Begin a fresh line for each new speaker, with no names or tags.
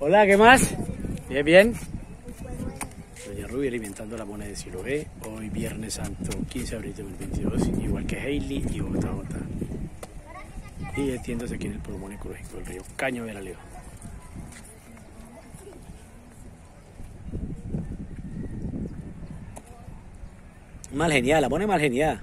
Hola, ¿qué más? Bien, bien. Doña Ruby alimentando la moneda de Siloé, hoy Viernes Santo, 15 de abril de 2022, igual que Hailey y JJ. Y atiéndose aquí en el pulmón ecológico del río Caño de la Mal genial, la pone mal genial.